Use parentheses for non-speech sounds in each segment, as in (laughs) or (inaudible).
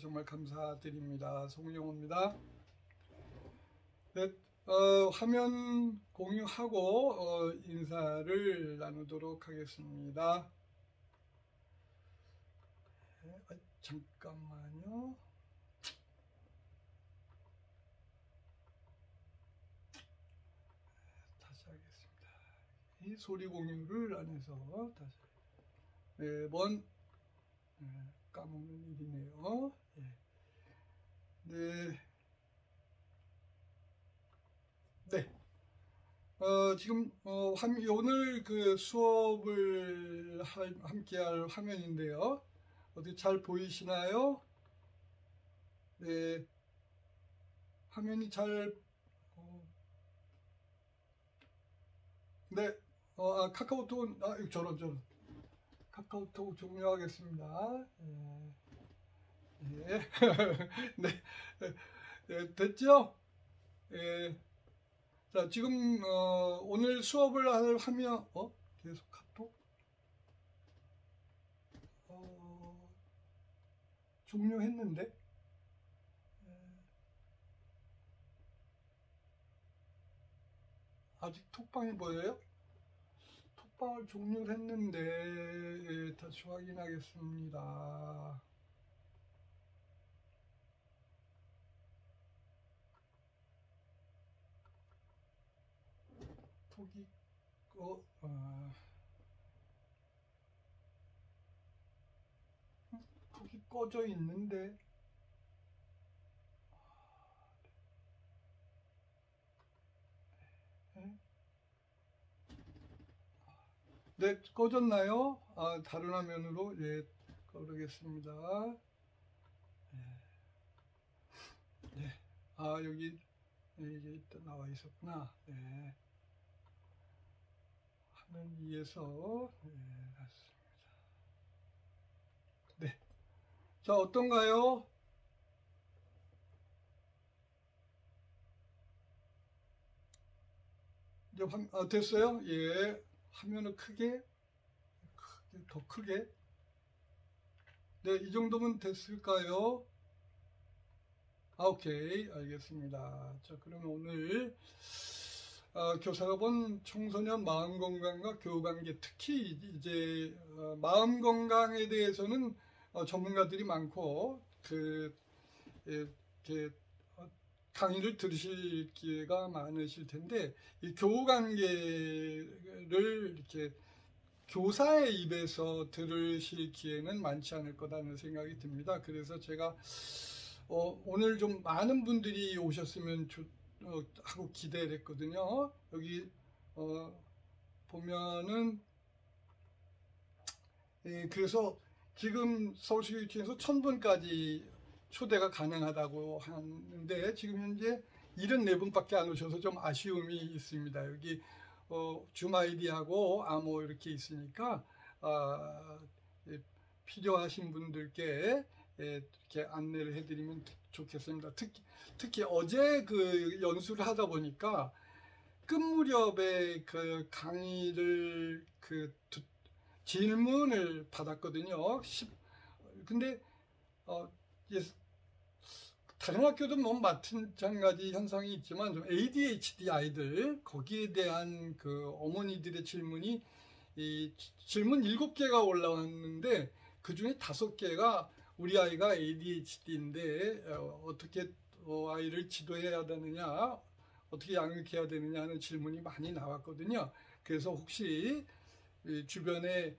정말 감사드립니다. 송영호입니다. 네, 어, 화면 공유하고 어, 인사를 나누도록 하겠습니다. 네, 아, 잠깐만요. 다시 하겠습니다. 이 소리 공유를 안 해서 다시 매번 네, 까먹는 일이네요. 예. 네. 네. 어, 지금 어, 함, 오늘 그 수업을 할, 함께 할 화면인데요. 어떻게 잘 보이시나요? 네. 화면이 잘 어, 네. 어, 아, 카카오톡은 아, 저런 저런 카카오톡 종료하겠습니다. 예. 예. (laughs) 네. 네. 됐죠? 예. 자, 지금, 어, 오늘 수업을 할 하면, 어? 계속 카톡? 어, 종료했는데? 예. 아직 톡방이 보여요? 톡방을 종료를 했는데, 예, 다시 확인하겠습니다. 꺼, 어, 톡이 꺼져 있는데, 네, 꺼졌나요? 아, 다른 화면으로, 예, 꺼르겠습니다. 예. 네. 아, 여기, 예, 이제 나와 있었구나. 네. 화면 위에서, 네, 맞습니다. 네. 자, 어떤가요? 이제 화, 아, 됐어요? 예. 화면을 크게, 크게, 더 크게. 네, 이 정도면 됐을까요? 아, 오케이. 알겠습니다. 자, 그러면 오늘, 어, 교사가 본 청소년 마음 건강과 교우 관계, 특히 이제, 어, 마음 건강에 대해서는 어, 전문가들이 많고, 그, 예, 이렇게, 강의를 들으실 기회가 많으실 텐데 이 교우 관계를 이렇게 교사의 입에서 들으실 기회는 많지 않을 거라는 생각이 듭니다. 그래서 제가 어, 오늘 좀 많은 분들이 오셨으면 좋, 어, 하고 기대를 했거든요. 여기 어, 보면은 예, 그래서 지금 서울시교육청에서 천분까지 초대가 가능하다고 하는데 지금 현재 74분밖에 안 오셔서 좀 아쉬움이 있습니다. 여기 어, 줌아이디하고 아모 이렇게 있으니까 아, 예, 필요하신 분들께 예, 이렇게 안내를 해드리면 좋겠습니다. 특히, 특히 어제 그 연수를 하다 보니까 끝 무렵에 그 강의를 그 두, 질문을 받았거든요. 10, 근데 어, 예, 다른 학교도 뭐 마찬가지 현상이 있지만 좀 ADHD 아이들 거기에 대한 그 어머니들의 질문이 이 질문 7개가 올라왔는데 그 중에 5개가 우리 아이가 ADHD인데 어, 떻게 어, 아이를 지도해야 되느냐 어떻게 양육해야 되느냐 하는 질문이 많이 나왔거든요. 그래서 혹시 주변에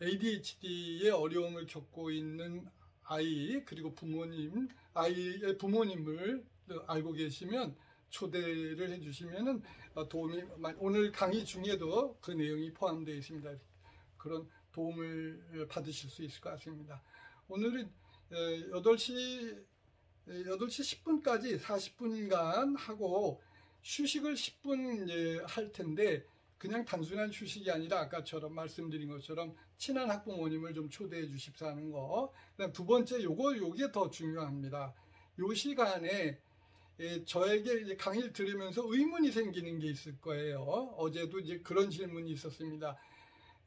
ADHD의 어려움을 겪고 있는 아이 그리고 부모님 아이의 부모님을 알고 계시면 초대를 해주시면은 도움이 오늘 강의 중에도 그 내용이 포함되어 있습니다. 그런 도움을 받으실 수 있을 것 같습니다. 오늘은 8시 8시 10분까지 40분간 하고 휴식을 10분 할 텐데 그냥 단순한 휴식이 아니라 아까처럼 말씀드린 것처럼 친한 학부모님을 좀 초대해 주십사 하는 거. 두 번째 요거 요게 더 중요합니다. 요 시간에 예, 저에게 강의를 들으면서 의문이 생기는 게 있을 거예요. 어제도 이제 그런 질문이 있었습니다.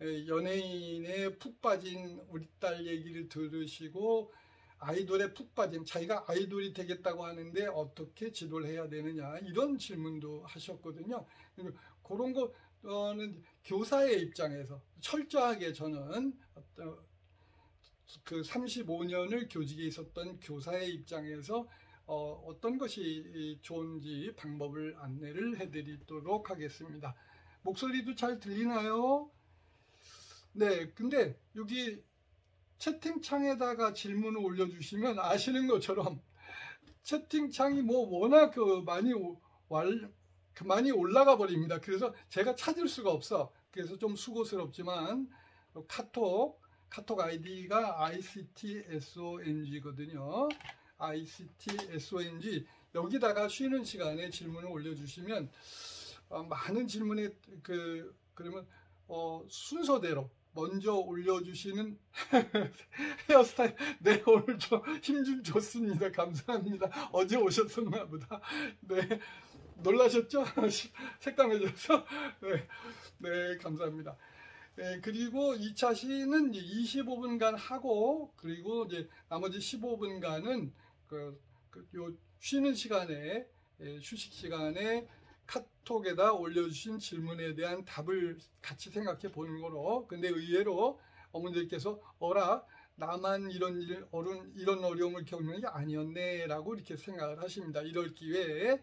예, 연예인에 푹 빠진 우리 딸 얘기를 들으시고 아이돌에 푹 빠진 자기가 아이돌이 되겠다고 하는데 어떻게 지도를 해야 되느냐 이런 질문도 하셨거든요. 그런 거 는 교사의 입장에서 철저하게 저는 그 35년을 교직에 있었던 교사의 입장에서 어, 떤 것이 좋은지 방법을 안내를 해드리도록 하겠습니다. 목소리도 잘 들리나요? 네, 근데 여기 채팅창에다가 질문을 올려주시면 아시는 것처럼 채팅창이 뭐 워낙 그 많이 많이 올라가 버립니다. 그래서 제가 찾을 수가 없어. 그래서 좀 수고스럽지만 카톡 카톡 아이디가 ICTSONG거든요. ICTSONG 여기다가 쉬는 시간에 질문을 올려주시면 어, 많은 질문에 그 그러면 어, 순서대로 먼저 올려주시는 (laughs) 헤어스타일 네 오늘 좀 힘좀 줬습니다 감사합니다 어제 오셨었나 보다 네 놀라셨죠? (laughs) 색감해져서? 네, 네 감사합니다. 네, 그리고 2차 시는 25분간 하고 그리고 이제 나머지 15분간은 그, 그요 쉬는 시간에 예, 휴식 시간에 카톡에다 올려주신 질문에 대한 답을 같이 생각해 보는 거로 근데 의외로 어머니들께서 어라 나만 이런 일, 어른, 이런 어려움을 겪는 게 아니었네 라고 이렇게 생각을 하십니다. 이럴 기회에 예,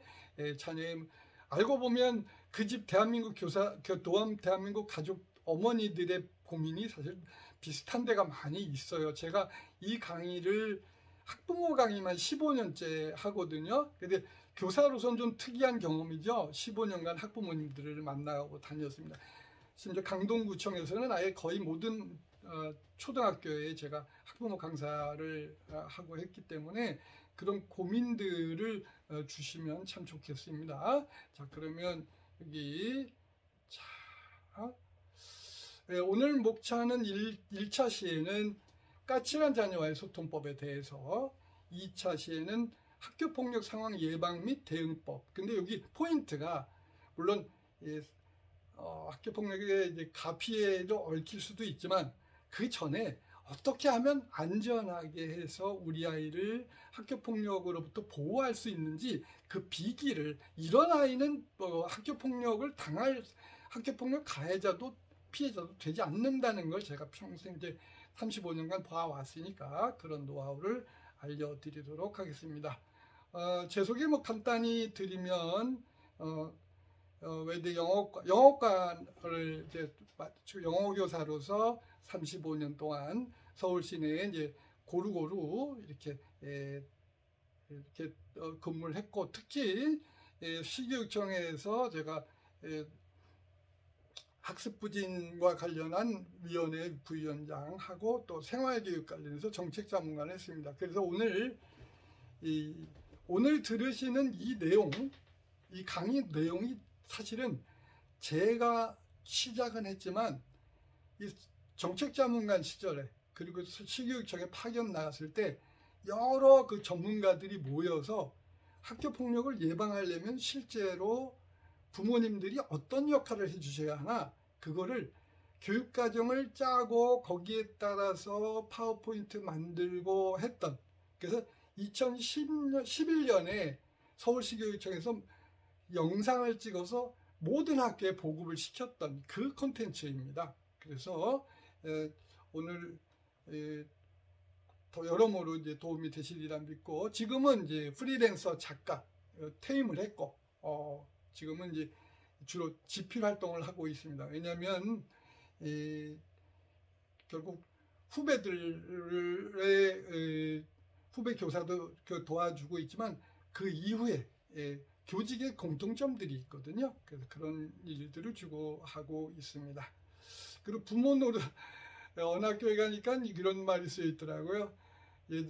자녀의 알고 보면 그 집 대한민국 교사, 그 도함 대한민국 가족 어머니들의 고민이 사실 비슷한 데가 많이 있어요. 제가 이 강의를 학부모 강의만 15년째 하거든요. 근데 교사로서는 좀 특이한 경험이죠. 15년간 학부모님들을 만나고 다녔습니다. 심지어 강동구청에서는 아예 거의 모든 어, 초등학교에 제가 학부모 강사를 어, 하고 했기 때문에 그런 고민들을 어, 주시면 참 좋겠습니다. 자 그러면 여기 자 네, 오늘 목차는 1, 1차 시에는 까칠한 자녀와의 소통법에 대해서 2차 시에는 학교 폭력 상황 예방 및 대응법. 근데 여기 포인트가 물론 예, 어, 학교 폭력의 이제 가피에도 얽힐 수도 있지만 그 전에 어떻게 하면 안전하게 해서 우리 아이를 학교 폭력으로부터 보호할 수 있는지 그 비기를 이런 아이는 어, 학교 폭력을 당할 학교 폭력 가해자도 피해자도 되지 않는다는 걸 제가 평생 이제 35년간 봐왔으니까 그런 노하우를 알려드리도록 하겠습니다. 어, 제 소개 뭐 간단히 드리면 어, 어, 외대 영어과, 영어과를 이제 영어 교사로서 35년 동안 서울 시내에 이제 고루고루 이렇게 예, 이렇게 어, 근무를 했고 특히 예, 시교육청에서 제가 예, 학습부진과 관련한 위원회 부위원장하고 또 생활교육 관련해서 정책 자문관을 했습니다. 그래서 오늘 이 오늘 들으시는 이 내용, 이 강의 내용이 사실은 제가 시작은 했지만 이 정책 자문관 시절에 그리고 시교육청에 파견 나갔을 때 여러 그 전문가들이 모여서 학교 폭력을 예방하려면 실제로 부모님들이 어떤 역할을 해주셔야 하나 그거를 교육과정을 짜고 거기에 따라서 파워포인트 만들고 했던 그래서 2011년에 서울시 교육청에서 영상을 찍어서 모든 학교에 보급을 시켰던 그 콘텐츠입니다. 그래서 오늘 더 여러모로 이제 도움이 되시리라 믿고 지금은 이제 프리랜서 작가 어, 퇴임을 했고 어 지금은 이제 주로 집필 활동을 하고 있습니다. 왜냐하면 결국 후배들의 후배 교사도 그 도와주고 있지만 그 이후에 예, 교직의 공통점들이 있거든요. 그래서 그런 일들을 주고 하고 있습니다. 그리고 부모 노릇 어느 학교에 가니까 이런 말이 쓰여 있더라고요. 예,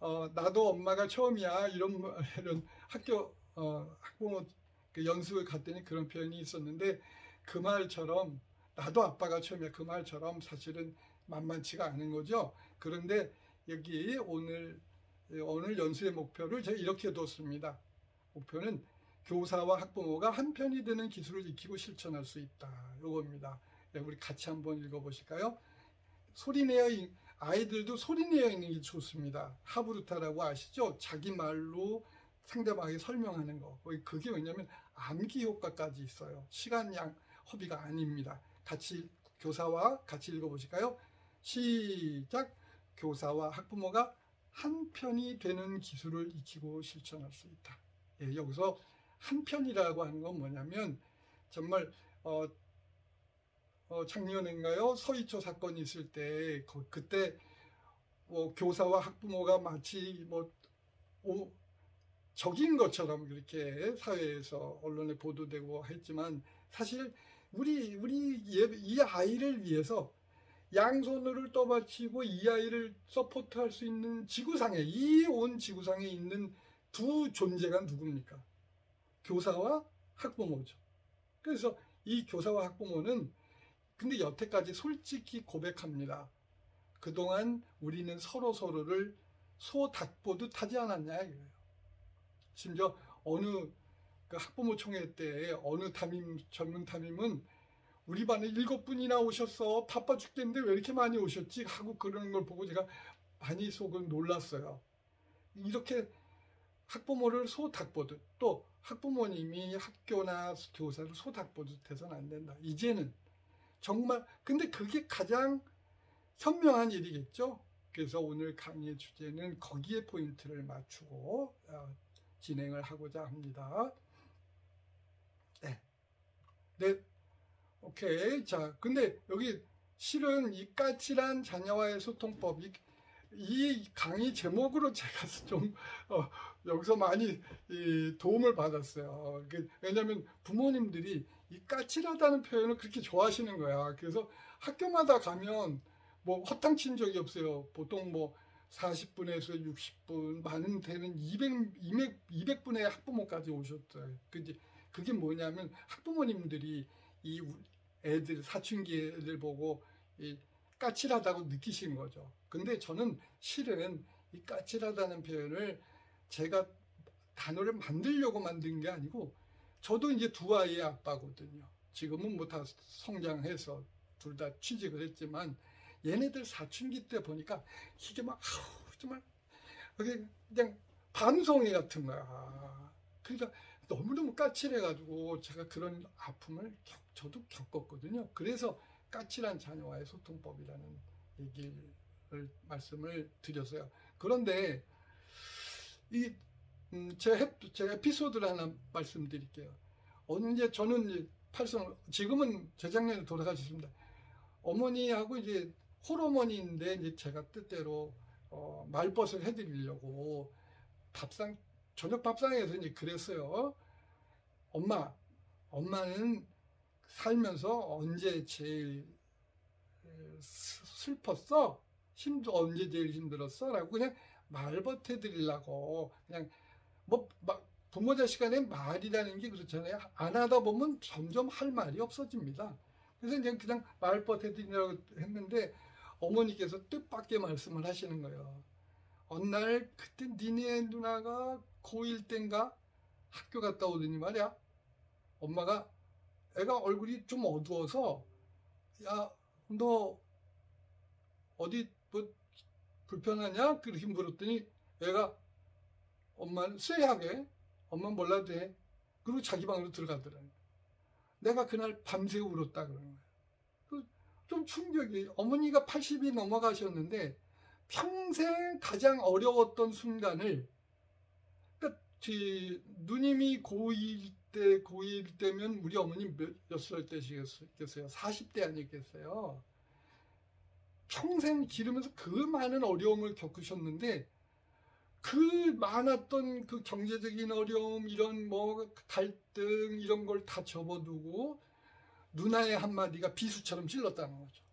어, 나도 엄마가 처음이야 이런 이런 학교 어, 학부모 그 연수를 갔더니 그런 표현이 있었는데 그 말처럼 나도 아빠가 처음이야 그 말처럼 사실은 만만치가 않은 거죠. 그런데 여기 오늘 오늘 연수의 목표를 제가 이렇게 뒀습니다. 목표는 교사와 학부모가 한편이 되는 기술을 익히고 실천할 수 있다. 이겁니다. 네, 우리 같이 한번 읽어보실까요? 소리내어 아이들도 소리내어 있는 게 좋습니다. 하브루타라고 아시죠? 자기 말로 상대방에게 설명하는 거. 그게 왜냐면 암기 효과까지 있어요. 시간 양 허비가 아닙니다. 같이 교사와 같이 읽어보실까요? 시작. 교사와 학부모가 한 편이 되는 기술을 익히고 실천할 수 있다. 예, 여기서 한 편이라고 하는 건 뭐냐면 정말 어, 어, 작년인가요? 서희초 사건이 있을 때 그, 그때 뭐 교사와 학부모가 마치 뭐 오, 적인 것처럼 그렇게 사회에서 언론에 보도되고 했지만 사실 우리 우리 이 아이를 위해서 양손을 떠받치고 이 아이를 서포트할 수 있는 지구상에 이 온 지구상에 있는 두 존재가 누굽니까? 교사와 학부모죠. 그래서 이 교사와 학부모는 근데 여태까지 솔직히 고백합니다. 그동안 우리는 서로 서로를 소 닭보듯 하지 않았냐 이거예요. 심지어 어느 그 학부모 총회 때 어느 담임 전문 담임은 우리 반에 일곱 분이나 오셨어 바빠 죽겠는데 왜 이렇게 많이 오셨지 하고 그러는 걸 보고 제가 많이 속은 놀랐어요. 이렇게 학부모를 소닭보듯 또 학부모님이 학교나 교사를 소닭보듯 해서는 안 된다. 이제는 정말 근데 그게 가장 현명한 일이겠죠. 그래서 오늘 강의의 주제는 거기에 포인트를 맞추고 어, 진행을 하고자 합니다. 네. 네. 오케이. 자, 근데 여기 실은 이 까칠한 자녀와의 소통법, 이, 이 강의 제목으로 (laughs) 제가 좀, 어, 여기서 많이 도움을 받았어요. 그, 왜냐면 부모님들이 이 까칠하다는 표현을 그렇게 좋아하시는 거야. 그래서 학교마다 가면 뭐 허탕 친 적이 없어요. 보통 뭐 40분에서 60분, 많은 데는 200, 200, 200분의 학부모까지 오셨어요. 그게, 그게 뭐냐면 학부모님들이 이 애들, 사춘기 애들 보고 이 까칠하다고 느끼신 거죠. 근데 저는 실은 이 까칠하다는 표현을 제가 단어를 만들려고 만든 게 아니고 저도 이제 두 아이의 아빠거든요. 지금은 뭐 다 성장해서 둘 다 취직을 했지만 얘네들 사춘기 때 보니까 이게 막 아우 정말 그냥 밤송이 같은 거야. 그러니까 너무너무 까칠해가지고 제가 그런 아픔을 겪, 저도 겪었거든요. 그래서 까칠한 자녀와의 소통법이라는 얘기를 말씀을 드렸어요. 그런데 이 음, 제, 제 에피소드를 하나 말씀드릴게요. 언제 저는 팔성 지금은 재작년에 돌아가셨습니다. 어머니하고 이제 홀어머니인데 이제 제가 뜻대로 어, 말벗을 해드리려고 밥상 저녁 밥상에서 이제 그랬어요. 엄마, 엄마는 살면서 언제 제일 슬펐어? 힘도 언제 제일 힘들었어? 라고 그냥 말벗 해 드리려고 그냥 뭐 막 부모 자식 간의 말이라는 게 그렇잖아요. 안 하다 보면 점점 할 말이 없어집니다. 그래서 그냥 그냥 말벗 해 드리려고 했는데 어머니께서 뜻밖의 말씀을 하시는 거예요. 어느 날 그때 니네 누나가 고1 땐가 학교 갔다 오더니 말이야. 엄마가 애가 얼굴이 좀 어두워서 야 너 어디 뭐 불편하냐? 그렇게 물었더니 애가 엄마는 쎄하게 엄마 몰라도 돼. 그리고 자기 방으로 들어가더라고요. 내가 그날 밤새 울었다 그러는 거예요. 그좀 충격이 어머니가 80이 넘어가셨는데 평생 가장 어려웠던 순간을 그러니까 누님이 고2 때 고1 때면 우리 어머니 몇살 때시겠어요? 40대 아니겠어요? 평생 기르면서 그 많은 어려움을 겪으셨는데 그 많았던 그 경제적인 어려움 이런 뭐 갈등 이런 걸 다 접어두고 누나의 한마디가 비수처럼 찔렀다는 거죠.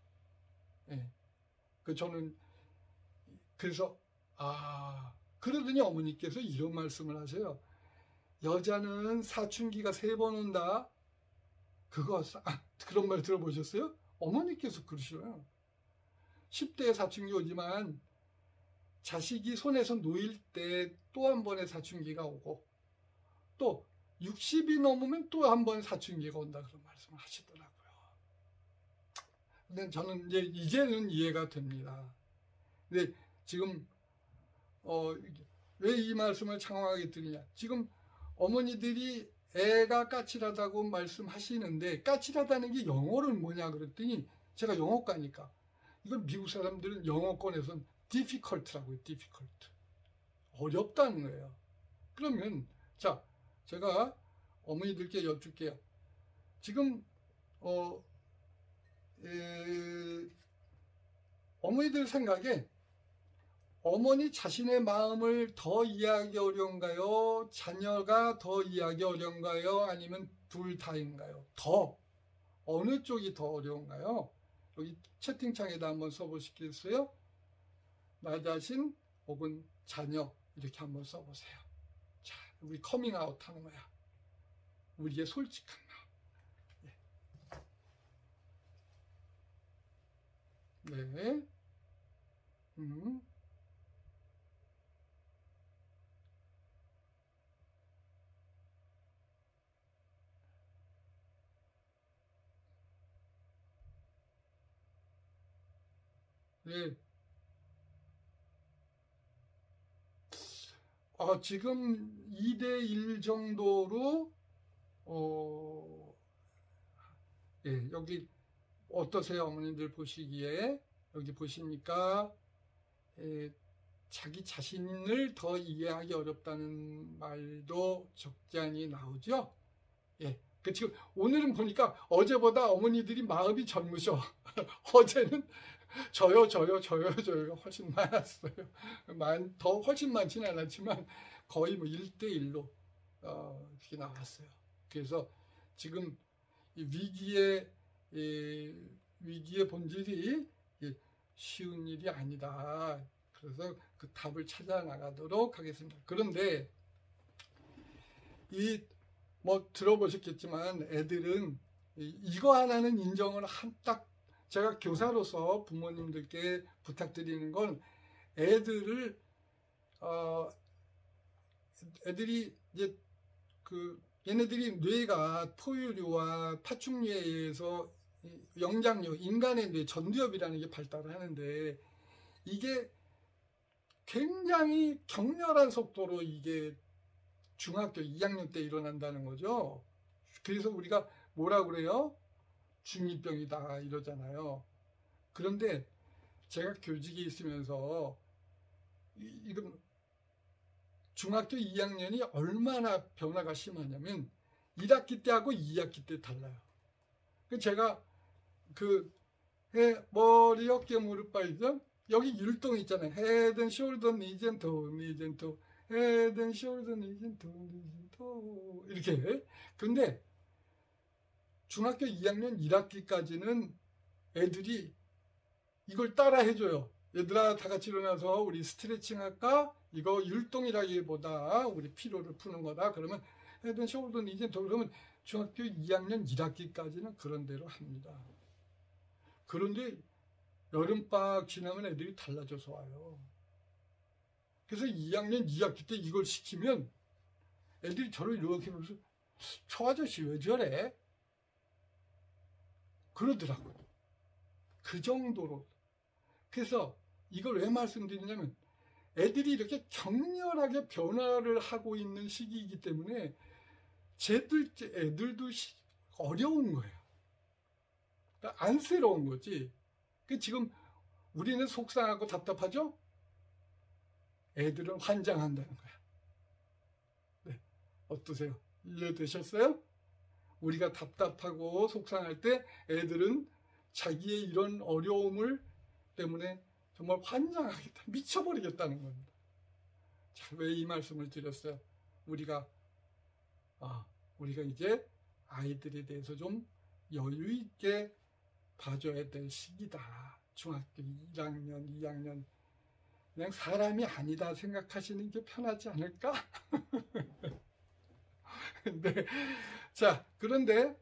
예. 그 저는 그래서 아 그러더니 어머니께서 이런 말씀을 하세요. 여자는 사춘기가 세 번 온다. 그거 아, 그런 말 들어보셨어요? 어머니께서 그러시어요. 10대에 사춘기 오지만 자식이 손에서 놓일 때 또 한 번의 사춘기가 오고 또 60이 넘으면 또 한 번 사춘기가 온다 그런 말씀을 하시더라고요. 근데 저는 이제 이제는 이해가 됩니다. 근데 지금 어, 왜 이 말씀을 장황하게 드리냐? 지금 어머니들이 애가 까칠하다고 말씀하시는데 까칠하다는 게 영어는 뭐냐 그랬더니 제가 영어과니까 이건 미국 사람들은 영어권에서는 difficult라고 해요. difficult. 어렵다는 거예요. 그러면 자 제가 어머니들께 여쭐게요. 지금 어 에, 어머니들 생각에 어머니 자신의 마음을 더 이해하기 어려운가요? 자녀가 더 이해하기 어려운가요? 아니면 둘 다인가요? 더 어느 쪽이 더 어려운가요? 여기 채팅창에다 한번 써보시겠어요? 나 자신 혹은 자녀 이렇게 한번 써보세요. 자, 우리 커밍아웃 하는 거야. 우리의 솔직한 마음. 네. 음. 네. 아, 지금 2대1 정도로, 어, 예, 여기 어떠세요? 어머님들 보시기에. 여기 보시니까, 예, 자기 자신을 더 이해하기 어렵다는 말도 적잖이 나오죠? 예. 그 지금 오늘은 보니까 어제보다 어머니들이 마음이 젊으셔. (laughs) 어제는 저요, 저요, 저요, 저요 훨씬 많았어요. 많, 더 훨씬 많지는 않았지만 거의 뭐 1대1로 어, 이렇게 나왔어요. 그래서 지금 이 위기의 이 위기의 본질이 쉬운 일이 아니다. 그래서 그 답을 찾아 나가도록 하겠습니다. 그런데 이 뭐 들어보셨겠지만 애들은 이거 하나는 인정을 한 딱 제가 교사로서 부모님들께 부탁드리는 건 애들을 어 애들이 이제 그 얘네들이 뇌가 포유류와 파충류에 의해서 영장류, 인간의 뇌, 전두엽이라는 게 발달을 하는데 이게 굉장히 격렬한 속도로 이게 중학교 2학년 때 일어난다는 거죠. 그래서 우리가 뭐라 그래요? 중2병이다 이러잖아요. 그런데 제가 교직에 있으면서 이건 중학교 2학년이 얼마나 변화가 심하냐면 1학기 때하고 2학기 때 달라요. 그 제가 그 머리 어깨 무릎 발죠 여기 율동 있잖아요. head shoulder knees and toe knees and toe head shoulder knees and toe knees and toe 이렇게 근데 중학교 2학년 1학기까지는 애들이 이걸 따라 해줘요. 얘들아 다 같이 일어나서 우리 스트레칭 할까? 이거 율동이라기보다 우리 피로를 푸는 거다. 그러면 애들 shoulder knees and toe 그러면 중학교 2학년 1학기까지는 그런 대로 합니다. 그런데 여름방학 지나면 애들이 달라져서 와요. 그래서 2학년 2학기 때 이걸 시키면 애들이 저를 이렇게 보면서 저 아저씨 왜 저래? 그러더라고요. 그 정도로. 그래서 이걸 왜 말씀드리냐면 애들이 이렇게 격렬하게 변화를 하고 있는 시기이기 때문에 쟤들, 애들도 어려운 거예요. 그러니까 안쓰러운 거지. 그 지금 우리는 속상하고 답답하죠? 애들은 환장한다는 거야. 네. 어떠세요? 이해되셨어요? 우리가 답답하고 속상할 때 애들은 자기의 이런 어려움을 때문에 정말 환장하겠다, 미쳐버리겠다는 겁니다. 자, 왜 이 말씀을 드렸어요? 우리가, 아, 우리가 이제 아이들에 대해서 좀 여유 있게 봐줘야 될 시기다. 중학교 1학년, 2학년. 그냥 사람이 아니다 생각하시는 게 편하지 않을까? (laughs) 근데 자, 그런데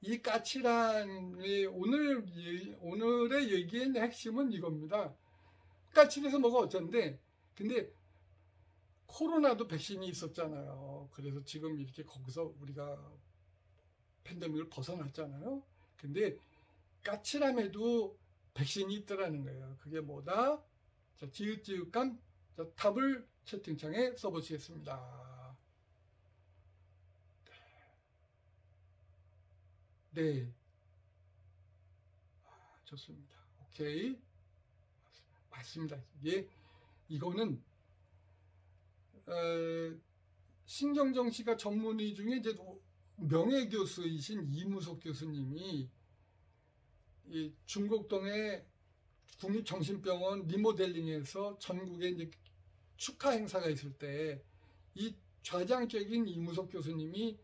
이 까칠한이 오늘 오늘의 얘기의 핵심은 이겁니다. 까칠해서 뭐가 어쩐데, 근데 코로나도 백신이 있었잖아요. 그래서 지금 이렇게 거기서 우리가 팬데믹을 벗어났잖아요. 근데 까칠함에도 백신이 있더라는 거예요. 그게 뭐다? 자, 지읒지읒감 자, 답을 채팅창에 써보시겠습니다. 네. 아, 좋습니다. 오케이. 맞습니다. 이게 이거는 어, 신경정 씨가 전문의 중에 이제 명예 교수이신 이무석 교수님이 이 중곡동의 국립정신병원 리모델링에서 전국에 이제 축하 행사가 있을 때 이 좌장적인 이무석 교수님이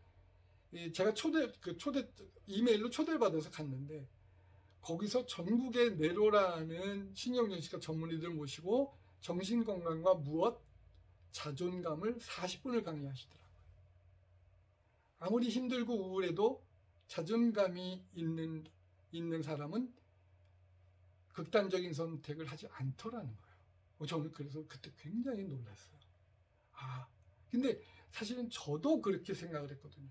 제가 초대 그 초대 이메일로 초대를 받아서 갔는데 거기서 전국에 내로라는 씨가 전문의들 모시고 정신건강과 무엇 자존감을 40분을 강의하시더라고요. 아무리 힘들고 우울해도 자존감이 있는 있는 사람은 극단적인 선택을 하지 않더라는 거예요. 어, 저는 그래서 그때 굉장히 놀랐어요. 아, 근데 사실은 저도 그렇게 생각을 했거든요.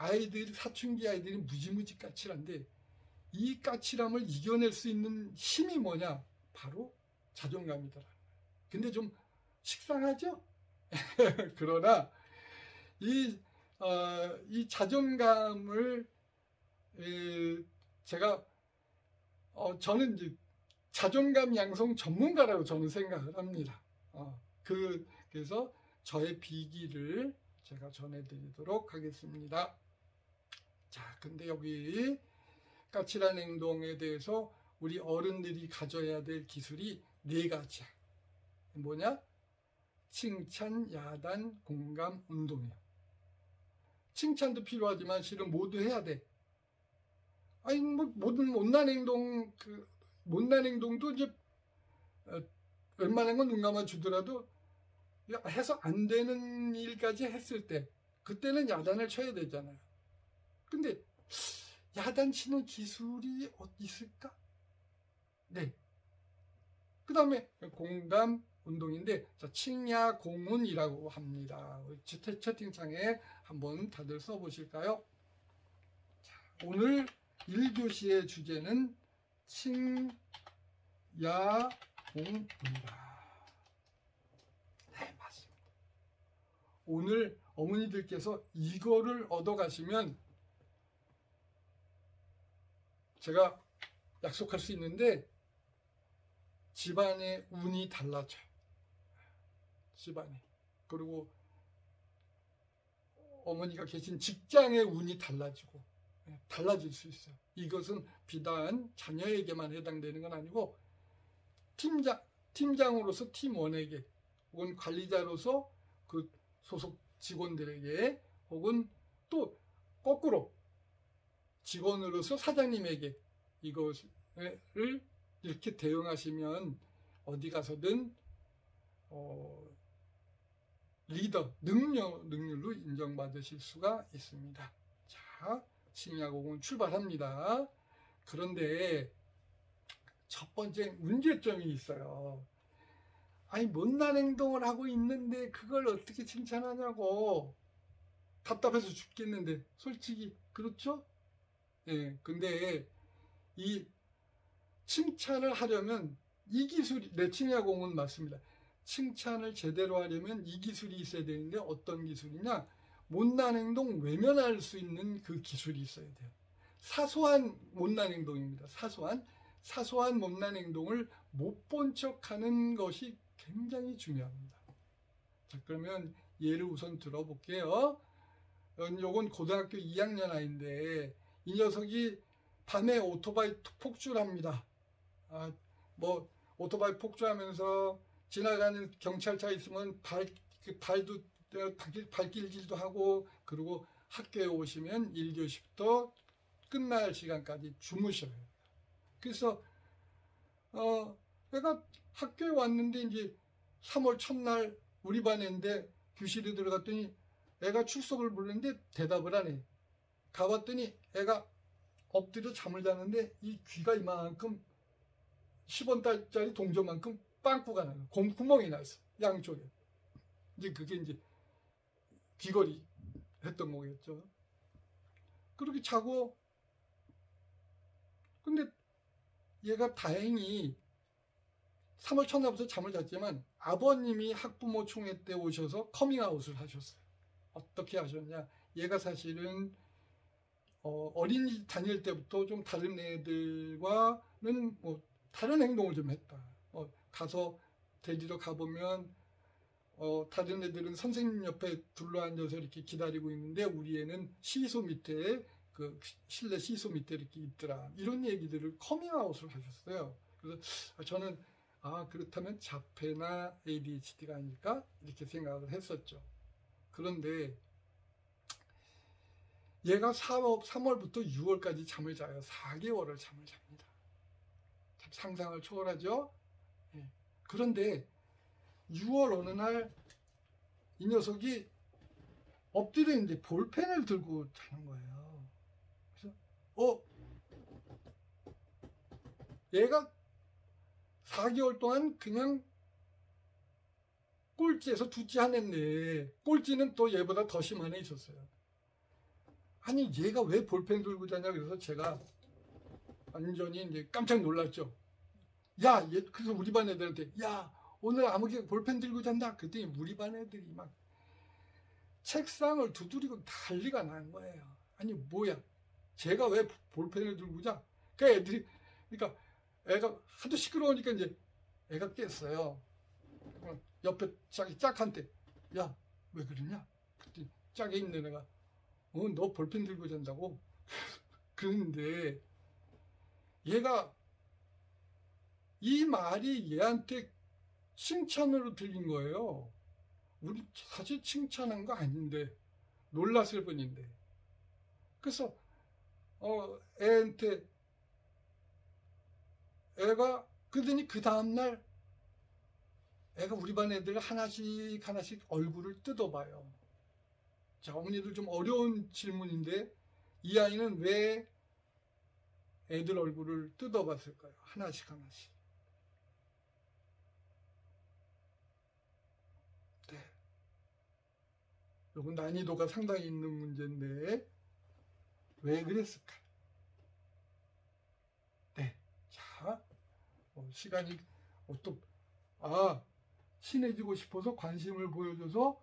아이들, 사춘기 아이들이 무지무지 까칠한데 이 까칠함을 이겨낼 수 있는 힘이 뭐냐? 바로 자존감이더라. 근데 좀 식상하죠? (laughs) 그러나 이, 어, 이 자존감을 에, 제가 어, 저는 이제 자존감 양성 전문가라고 저는 생각을 합니다. 어, 그, 그래서 저의 비기를 제가 전해드리도록 하겠습니다. 자, 근데 여기 까칠한 행동에 대해서 우리 어른들이 가져야 될 기술이 네 가지야. 뭐냐? 칭찬, 야단, 공감, 운동이야. 칭찬도 필요하지만 실은 모두 해야 돼. 아니 뭐 모든 못난 행동 그 못난 행동도 이제 어, 웬만한 건 눈 감아 주더라도 해서 안 되는 일까지 했을 때 그때는 야단을 쳐야 되잖아요. 근데 야단 치는 기술이 어디 있을까? 네. 그 다음에 공감 운동인데 자, 칭야 공운이라고 합니다. 채팅창에 한번 다들 써보실까요? 자, 오늘 1교시의 주제는 칭야공입니다. 네, 맞습니다. 오늘 어머니들께서 이거를 얻어가시면 제가 약속할 수 있는데 집안의 운이 달라져요. 집안이. 그리고 어머니가 계신 직장의 운이 달라지고 예, 달라질 수 있어요. 이것은 비단 자녀에게만 해당되는 건 아니고 팀장 팀장으로서 팀원에게 혹은 관리자로서 그 소속 직원들에게 혹은 또 거꾸로 직원으로서 사장님에게 이것을 이렇게 대응하시면 어디 가서든 어, 리더 능력 능률로 인정받으실 수가 있습니다. 자, 심야공은 출발합니다. 그런데 첫 번째 문제점이 있어요. 아니 못난 행동을 하고 있는데 그걸 어떻게 칭찬하냐고 답답해서 죽겠는데 솔직히 그렇죠? 예, 근데 이 칭찬을 하려면 이 기술이 내 칭야공은 맞습니다. 칭찬을 제대로 하려면 이 기술이 있어야 되는데 어떤 기술이냐? 못난 행동 외면할 수 있는 그 기술이 있어야 돼요. 사소한 못난 행동입니다. 사소한 사소한 못난 행동을 못 본 척하는 것이 굉장히 중요합니다. 자 그러면 예를 우선 들어볼게요. 요건 고등학교 2학년 아이인데 이 녀석이 밤에 오토바이 폭주를 합니다. 아, 뭐 오토바이 폭주하면서 지나가는 경찰차 있으면 발, 그 발도 발길, 발길질도 하고 그리고 학교에 오시면 1교시부터 끝날 시간까지 주무셔요. 그래서 어 내가 학교에 왔는데 이제 3월 첫날 우리 반인데 교실에 들어갔더니 애가 출석을 부르는데 대답을 하네. 가봤더니 애가 엎드려 잠을 자는데 이 귀가 이만큼 10원짜리 동전만큼 빵꾸가 나요. 곰구멍이 났어. 양쪽에. 이제 그게 이제 귀걸이 했던 거겠죠. 그렇게 자고 근데 얘가 다행히 3월 첫날부터 잠을 잤지만 아버님이 학부모 총회 때 오셔서 커밍아웃을 하셨어요. 어떻게 하셨냐? 얘가 사실은 어, 어린이 다닐 때부터 좀 다른 애들과는 뭐 다른 행동을 좀 했다. 어, 가서 데리러 가보면 어, 다른 애들은 선생님 옆에 둘러앉아서 이렇게 기다리고 있는데 우리 애는 시소 밑에 그 실내 시소 밑에 이렇게 있더라. 이런 얘기들을 커밍아웃을 하셨어요. 그래서 저는 아 그렇다면 자폐나 ADHD가 아닐까 이렇게 생각을 했었죠. 그런데 얘가 3월, 3월부터 6월까지 잠을 자요. 4개월을 잠을 잡니다. 상상을 초월하죠? 예. 그런데 6월 어느 날 이 녀석이 엎드려 있는데 볼펜을 들고 자는 거예요. 그래서 어 얘가 4개월 동안 그냥 꼴찌에서 안 했네. 꼴찌는 또 얘보다 더 심한 애 있었어요. 아니 얘가 왜 볼펜 들고 자냐 그래서 제가 완전히 이제 깜짝 놀랐죠. 야, 얘 그래서 우리 반 애들한테 야 오늘 아무개 볼펜 들고 잔다. 그랬더니 우리 반 애들이 막 책상을 두드리고 난리가 난 거예요. 아니 뭐야? 제가 왜 볼펜을 들고 자? 그러니까 애들이 그러니까 애가 하도 시끄러우니까 이제 애가 깼어요. 옆에 짝이 짝한테 야 왜 그러냐? 그때 짝에 있는 애가 어, 너 볼펜 들고 잔다고? (laughs) 그런데 얘가 이 말이 얘한테 칭찬으로 들린 거예요. 우리 사실 칭찬한 거 아닌데 놀랐을 뿐인데. 그래서 어 애한테 애가 그러더니 그 다음날 애가 우리 반 애들 하나씩 하나씩 얼굴을 뜯어봐요. 자, 어머니들 좀 어려운 질문인데 이 아이는 왜 애들 얼굴을 뜯어봤을까요? 하나씩 하나씩. 네. 요건 난이도가 상당히 있는 문제인데 왜 그랬을까? 네. 자, 어, 시간이 어, 또, 아, 친해지고 싶어서 관심을 보여줘서,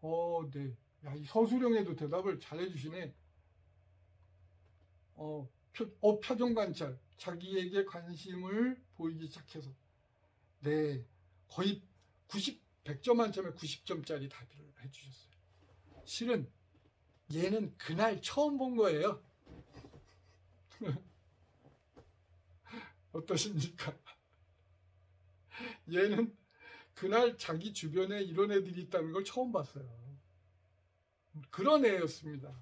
어, 네. 야, 이 서수령에도 대답을 잘 해주시네. 어, 표, 어, 표정 관찰. 자기에게 관심을 보이기 시작해서. 네. 거의 90, 100점 만점에 90점짜리 답을 해주셨어요. 실은 얘는 그날 처음 본 거예요. (laughs) 어떠십니까? 얘는 그날 자기 주변에 이런 애들이 있다는 걸 처음 봤어요. 그런 애였습니다.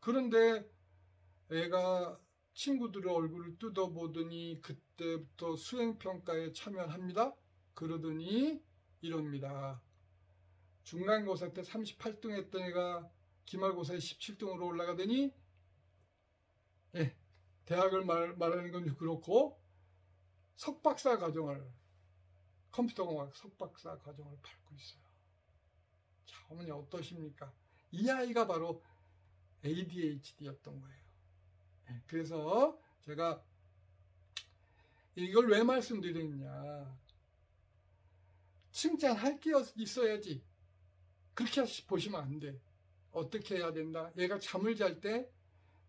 그런데 애가 친구들의 얼굴을 뜯어보더니 그때부터 수행평가에 참여합니다. 그러더니 이럽니다. 중간고사 때 38등 했던 애가 기말고사에 17등으로 올라가더니 예, 대학을 말, 말하는 건 그렇고 석박사 과정을 컴퓨터공학 석박사 과정을 밟고 있어요. 자, 어머니 어떠십니까? 이 아이가 바로 ADHD였던 거예요. 네, 그래서 제가 이걸 왜 말씀드렸냐. 칭찬할 게 있어야지. 그렇게 보시면 안 돼. 어떻게 해야 된다? 얘가 잠을 잘 때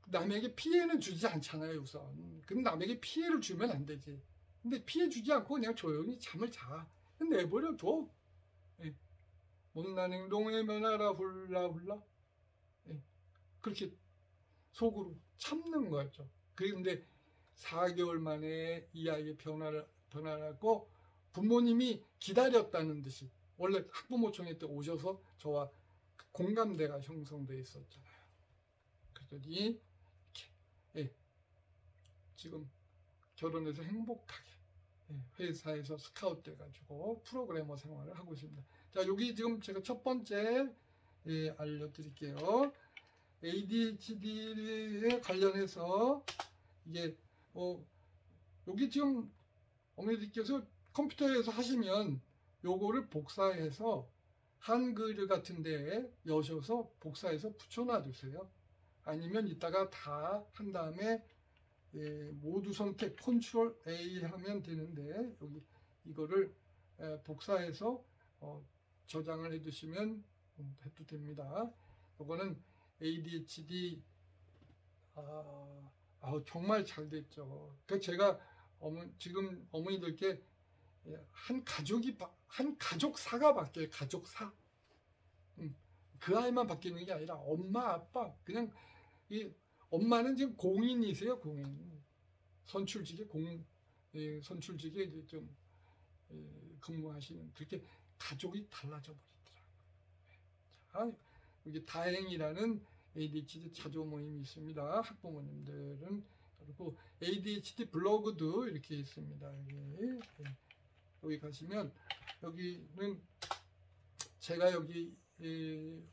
남에게 피해는 주지 않잖아요, 우선. 그럼 남에게 피해를 주면 안 되지. 근데 피해 주지 않고 그냥 조용히 잠을 자. 내버려 둬. 예. 못난 행동에 면하라 훌라 훌라. 예. 그렇게 속으로 참는 거죠. 그런데 4개월 만에 이 아이의 변화를 변화하고 부모님이 기다렸다는 듯이 원래 학부모총회 때 오셔서 저와 공감대가 형성돼 있었잖아요. 그랬더니 예. 지금 결혼해서 행복하게 예, 회사에서 스카웃 돼가지고 프로그래머 생활을 하고 있습니다. 자, 여기 지금 제가 첫 번째 예, 알려드릴게요. ADHD에 관련해서 이게 어 여기 지금 어머니들께서 컴퓨터에서 하시면 요거를 복사해서 한글 같은데 여셔서 복사해서 붙여놔 주세요. 아니면 이따가 다 한 다음에 예, 모두 선택 컨트롤 A 하면 되는데 여기 이거를 에, 복사해서 어, 저장을 해두시면 음, 해도 됩니다. 이거는 ADHD 아, 아 정말 잘 됐죠. 그 제가 어머, 지금 어머니들께 예, 한 가족이 바, 한 가족사가 바뀌어요. 가족사. 음, 그 아이만 바뀌는 게 아니라 엄마 아빠 그냥 이 엄마는 지금 공인이세요 공인 선출직에 공 예, 선출직에 좀 예, 근무하시는 그렇게 가족이 달라져 버리더라고요. 자, 여기 다행이라는 ADHD 자조 모임이 있습니다. 학부모님들은 그리고 ADHD 블로그도 이렇게 있습니다. 여기, 예. 여기 가시면 여기는 제가 여기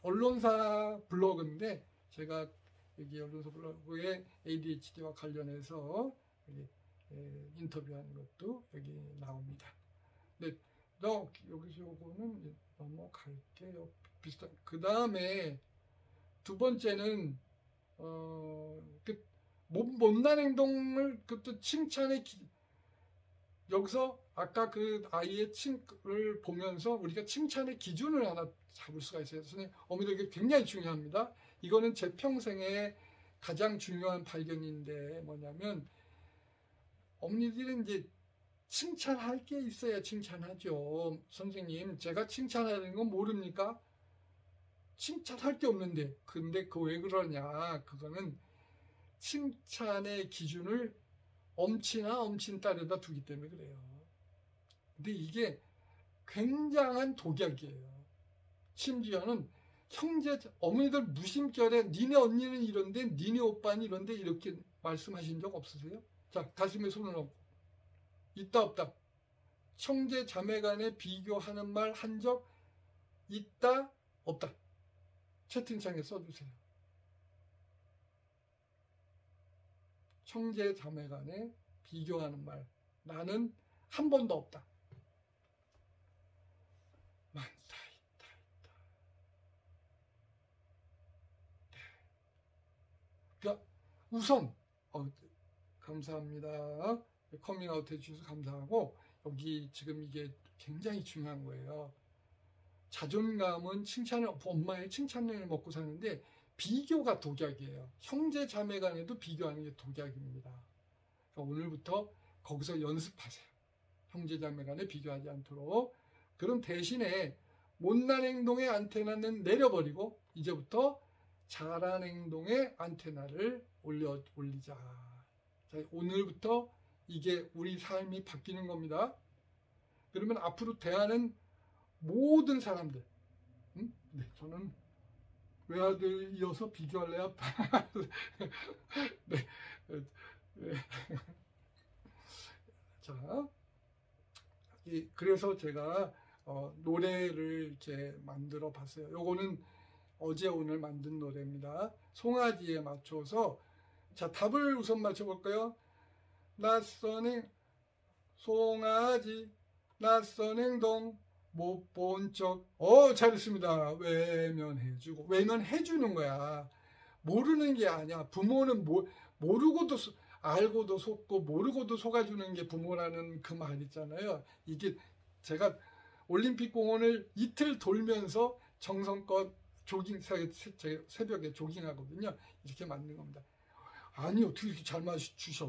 언론사 블로그인데 제가 여기 언론사 블로그에 ADHD와 관련해서 여기 인터뷰한 것도 여기 나옵니다. 근데 너 여기서 요거는 넘어갈게요. 비슷한 그 다음에 두 번째는 어, 그 못난 행동을 그것도 칭찬의 기, 여기서 아까 그 아이의 칭을 보면서 우리가 칭찬의 기준을 하나 잡을 수가 있어요. 선생님, 어머니들 이게 굉장히 중요합니다. 이거는 제 평생에 가장 중요한 발견인데 뭐냐면 어머니들은 이제 칭찬할 게 있어야 칭찬하죠. 선생님, 제가 칭찬하는 건 모릅니까? 칭찬할 게 없는데. 근데 그 왜 그러냐? 그거는 칭찬의 기준을 엄친아 엄친 딸에다 두기 때문에 그래요. 근데 이게 굉장한 독약이에요. 심지어는 형제 어머니들 무심결에 니네 언니는 이런데 니네 오빠는 이런데 이렇게 말씀하신 적 없으세요? 자 가슴에 손을 얹고 있다 없다 형제 자매 간에 비교하는 말 한 적 있다 없다 채팅창에 써주세요. 형제 자매 간에 비교하는 말 나는 한 번도 없다. 많다 있다 있다. 네. 그러니까 우선 어, 감사합니다. 커밍아웃 해주셔서 감사하고 여기 지금 이게 굉장히 중요한 거예요. 자존감은 칭찬을 엄마의 칭찬을 먹고 사는데 비교가 독약이에요. 형제 자매 간에도 비교하는 게 독약입니다. 그러니까 오늘부터 거기서 연습하세요. 형제 자매 간에 비교하지 않도록. 그럼 대신에 못난 행동의 안테나는 내려버리고 이제부터 잘한 행동의 안테나를 올려 올리자. 자, 오늘부터 이게 우리 삶이 바뀌는 겁니다. 그러면 앞으로 대하는 모든 사람들, 음? 네, 저는 외아들 이어서 비교할래요? (laughs) 네. 네. (laughs) 자, 그래서 제가 어, 노래를 이렇게 만들어 봤어요. 요거는 어제 오늘 만든 노래입니다. 송아지에 맞춰서 자 답을 우선 맞춰볼까요? 낯선 행 송아지 낯선 행동 못 본 척. 어, 잘했습니다. 외면해주고. 외면해주는 거야. 모르는 게 아니야. 부모는 모, 모르고도, 알고도 속고, 모르고도 속아주는 게 부모라는 그 말 있잖아요. 이게 제가 올림픽 공원을 이틀 돌면서 정성껏 조깅, 새벽에 조깅하거든요. 이렇게 만든 겁니다. 아니, 어떻게 이렇게 잘 맞추셔?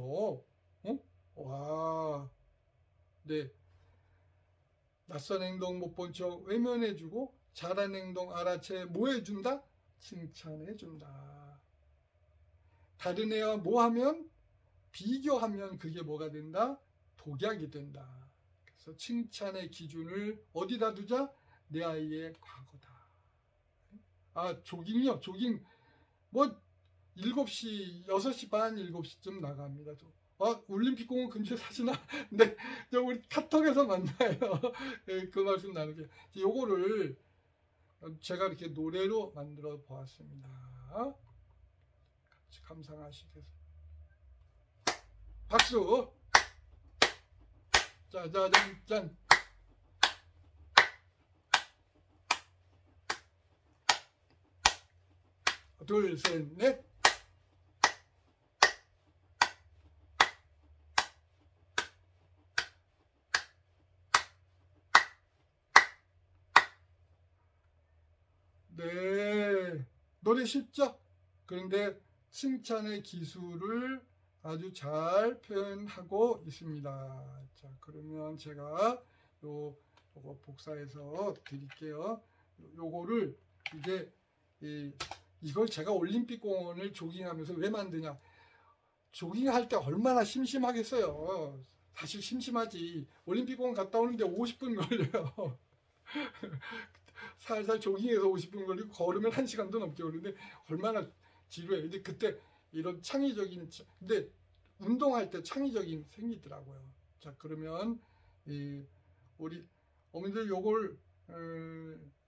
어? 와. 네. 낯선 행동 못 본 척 외면해주고 잘한 행동 알아채 뭐 해준다? 칭찬해준다. 다른 애와 뭐 하면? 비교하면 그게 뭐가 된다? 독약이 된다. 그래서 칭찬의 기준을 어디다 두자? 내 아이의 과거다. 아, 조깅이요? 조깅. 뭐, 7시, 6시 반, 7시쯤 나갑니다. 어, 올림픽공원 근처에 사시나? (laughs) 네, 저 우리 카톡에서 만나요. 네, (laughs) 그 말씀 나누게. 요거를 제가 이렇게 노래로 만들어 보았습니다. 같이 감상하시겠어요? 박수! 짠, 짠. 둘, 셋, 넷. 네. 노래 쉽죠? 그런데 칭찬의 기술을 아주 잘 표현하고 있습니다. 자, 그러면 제가 요, 요거 복사해서 드릴게요. 요거를 이제 이, 이걸 제가 올림픽 공원을 조깅하면서 왜 만드냐? 조깅할 때 얼마나 심심하겠어요. 사실 심심하지. 올림픽 공원 갔다 오는데 50분 걸려요. (laughs) 살살 조깅해서 50분 걸리고 걸으면 1시간도 넘게 걸리는데 얼마나 지루해. 근데 그때 이런 창의적인 근데 운동할 때 창의적인 생기더라고요. 자 그러면 이 우리 어머니들 요걸 어,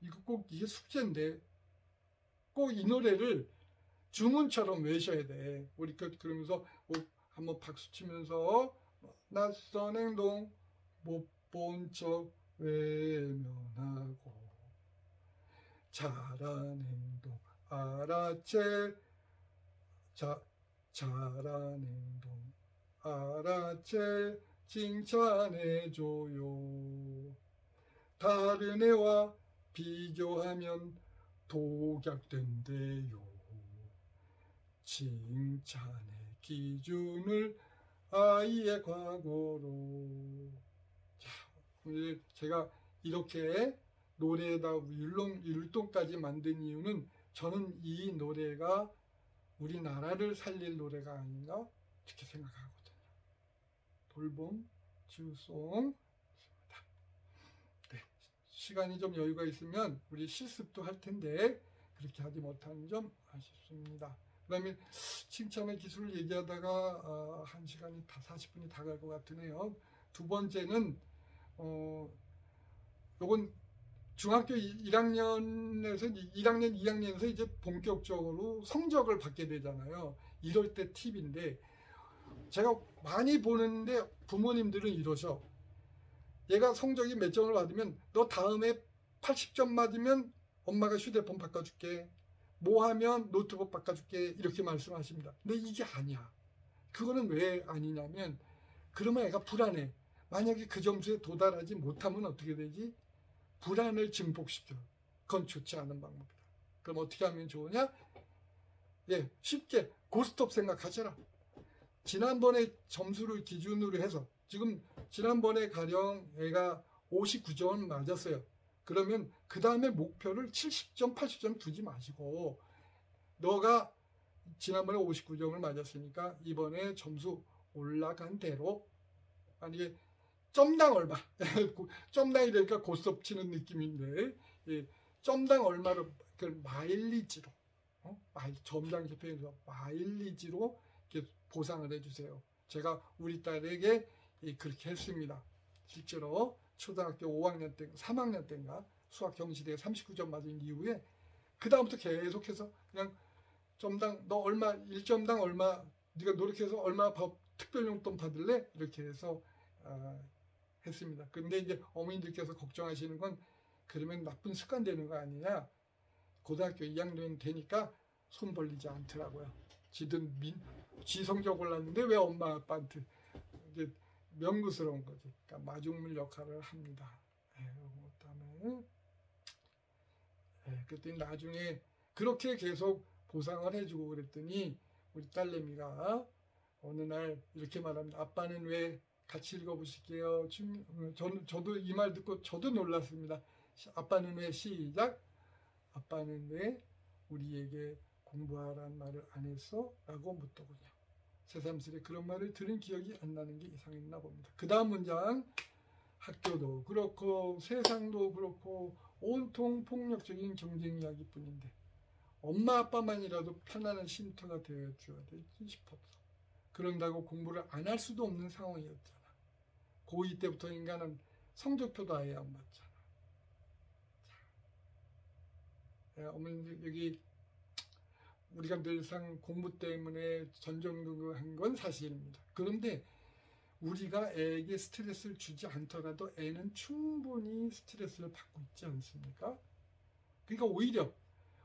이거 꼭 이게 숙제인데 꼭 이 노래를 주문처럼 외셔야 돼. 우리 그 그러면서 한번 박수 치면서 낯선 행동 못 본 척 외면하고 잘한 행동 알아채 자, 잘한 행동 알아채 칭찬해줘요. 다른 애와 비교하면 독약된대요. 칭찬의 기준을 아이의 과거로. 자, 오늘 제가 이렇게 노래에다 율동, 율동까지 만든 이유는 저는 이 노래가 우리나라를 살릴 노래가 아닌가 이렇게 생각하거든요. 돌봄 지우송 네, 시간이 좀 여유가 있으면 우리 실습도 할 텐데 그렇게 하지 못하는 점 아쉽습니다. 그 다음에 칭찬의 기술을 얘기하다가 어, 한 시간이 다 40분이 다 갈 것 같으네요. 두 번째는 어, 요건 중학교 1학년에서 1학년, 2학년에서 이제 본격적으로 성적을 받게 되잖아요. 이럴 때 팁인데 제가 많이 보는데 부모님들은 이러셔. 얘가 성적이 몇 점을 받으면 너 다음에 80점 맞으면 엄마가 휴대폰 바꿔줄게. 뭐 하면 노트북 바꿔줄게. 이렇게 말씀하십니다. 근데 이게 아니야. 그거는 왜 아니냐면 그러면 애가 불안해. 만약에 그 점수에 도달하지 못하면 어떻게 되지? 불안을 증폭시켜. 그건 좋지 않은 방법이다. 그럼 어떻게 하면 좋으냐? 예, 쉽게 고스톱 생각하셔라. 지난번에 점수를 기준으로 해서 지금 지난번에 가령 애가 59점 맞았어요. 그러면 그 다음에 목표를 70점, 80점 두지 마시고 너가 지난번에 59점을 맞았으니까 이번에 점수 올라간 대로 만약에 점당 얼마 (laughs) 점당이 되니까 고스톱 치는 느낌인데 예, 점당 얼마로 그 마일리지로 어? 마일, 점당 협회에서 마일리지로 보상을 해주세요. 제가 우리 딸에게 예, 그렇게 했습니다. 실제로 초등학교 5학년 때, 3학년 때인가 수학 경시대에 39점 맞은 이후에 그 다음부터 계속해서 그냥 점당 너 얼마 1점당 얼마 네가 노력해서 얼마 특별용돈 받을래 이렇게 해서 어, 했습니다. 근데 이제 어머니들께서 걱정하시는 건 그러면 나쁜 습관 되는 거 아니냐. 고등학교 2학년 되니까 손 벌리지 않더라고요. 지든 민, 지 성적 올랐는데 왜 엄마 아빠한테 이제 명구스러운 거지. 그러니까 마중물 역할을 합니다. 예, 그다음에 예, 그랬더니 나중에 그렇게 계속 보상을 해주고 그랬더니 우리 딸내미가 어느 날 이렇게 말합니다. 아빠는 왜 같이 읽어보실게요. 저는 저도 이 말 듣고 저도 놀랐습니다. 아빠는 왜 시작? 아빠는 왜 우리에게 공부하라는 말을 안 했어? 라고 묻더군요. 새삼스레 그런 말을 들은 기억이 안 나는 게 이상했나 봅니다. 그 다음 문장 학교도 그렇고 세상도 그렇고 온통 폭력적인 경쟁 이야기뿐인데 엄마 아빠만이라도 편안한 쉼터가 되어줘야 되지 싶었어. 그런다고 공부를 안 할 수도 없는 상황이었잖아. 고2 때부터 인간은 성적표도 아예 안 맞잖아. 자, 어머니 여기 우리가 늘상 공부 때문에 전전긍긍한 건 사실입니다. 그런데 우리가 애에게 스트레스를 주지 않더라도 애는 충분히 스트레스를 받고 있지 않습니까? 그러니까 오히려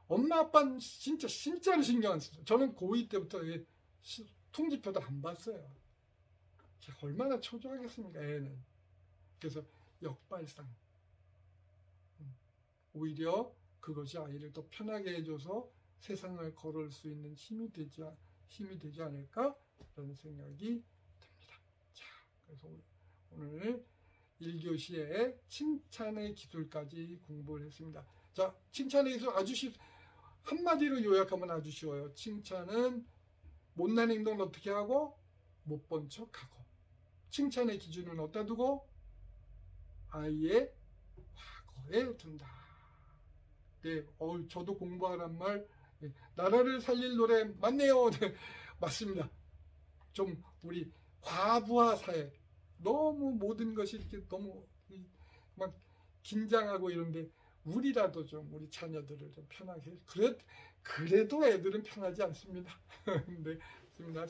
엄마 아빠는 진짜 진짜로 신경 안 써요. 저는 고2 때부터 통지표도 안 봤어요. 얼마나 초조하겠습니까, 애는. 그래서 역발상. 음, 오히려 그것이 아이를 더 편하게 해줘서 세상을 걸을 수 있는 힘이 되지, 힘이 되지 않을까? 라는 생각이 듭니다. 자, 그래서 오늘 1교시에 칭찬의 기술까지 공부를 했습니다. 자, 칭찬의 기술 아주 쉽, 한마디로 요약하면 아주 쉬워요. 칭찬은 못난 행동을 어떻게 하고 못 본 척하고 칭찬의 기준은 어디다 두고 아이의 과거에 둔다. 네, 어, 저도 공부하란 말 네, 나라를 살릴 노래 맞네요. (laughs) 네, 맞습니다. 좀 우리 과부하 사회 너무 모든 것이 이렇게 너무 막 긴장하고 이런데 우리라도 좀 우리 자녀들을 좀 편하게 그래 그래도 애들은 편하지 않습니다. (laughs) 네, 맞습니다.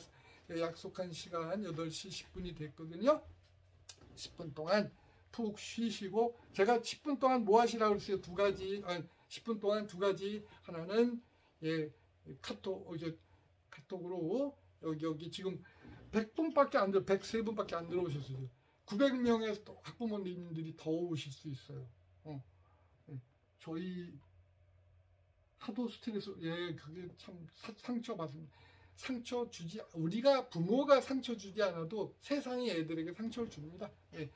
약속한 시간 8시 10분이 됐거든요. 10분 동안 푹 쉬시고 제가 10분 동안 뭐 하시라고 그랬어요? 두 가지. 아니, 10분 동안 두 가지. 하나는 예, 카톡 이제 카톡으로 여기 여기 지금 100분밖에 안 들, 103분밖에 안 들어오셨어요. 900명의 학부모님들이 더 오실 수 있어요. 어. 예. 저희 하도 스트레스, 예, 그게 참 상처 받습니다. 상처 주지, 우리가 부모가 상처 주지 않아도 세상이 애들에게 상처를 줍니다. 예.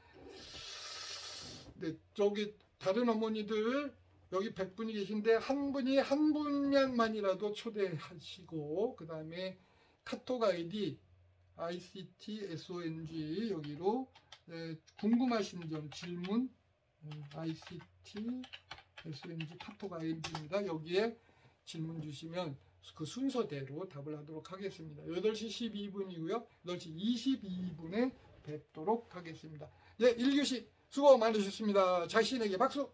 네, 저기 다른 어머니들 여기 100분이 계신데 한 분이 한 분만이라도 초대하시고 그 다음에 카톡 아이디 ICT SONG 여기로 네, 궁금하신 점 질문 음, ICT SONG 카톡 아이디입니다. 여기에 질문 주시면 그 순서대로 답을 하도록 하겠습니다. 8시 12분이고요. 8시 22분에 뵙도록 하겠습니다. 네, 1교시 수고 많으셨습니다. 자신에게 박수!